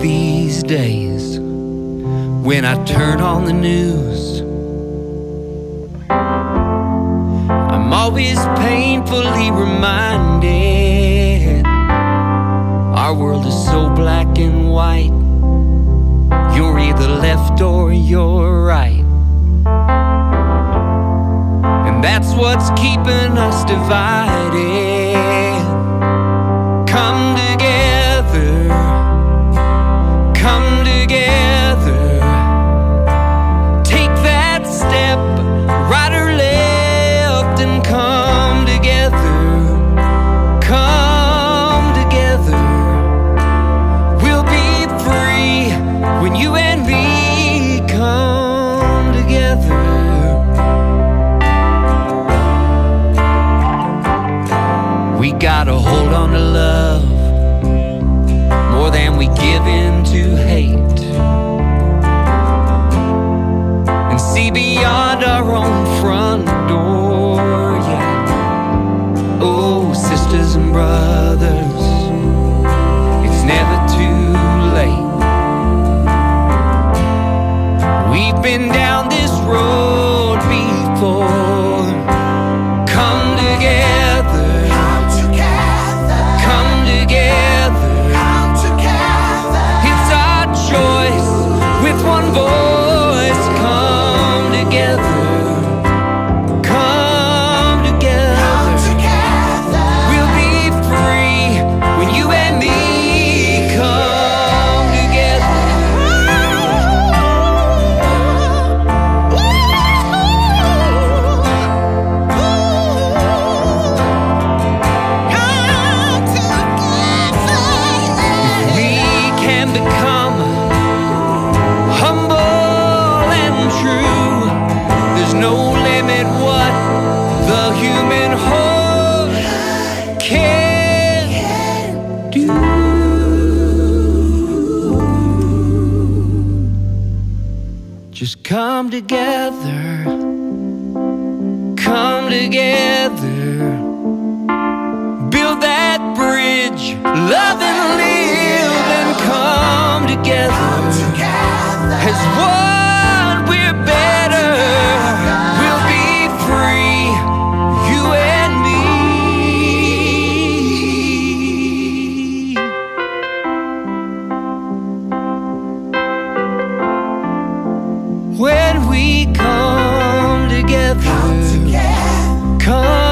these days when I turn on the news. I'm always painfully reminded our world is so black and white. You're either left or you're right. And that's what's keeping us divided. We gotta hold on to love more than we give in to hate. And see beyond our own front door, yeah. Oh, sisters and brothers, no limit what the human heart can do. Just come together, come together, build that bridge, love and live, and come together as one. we come together. Come together. Come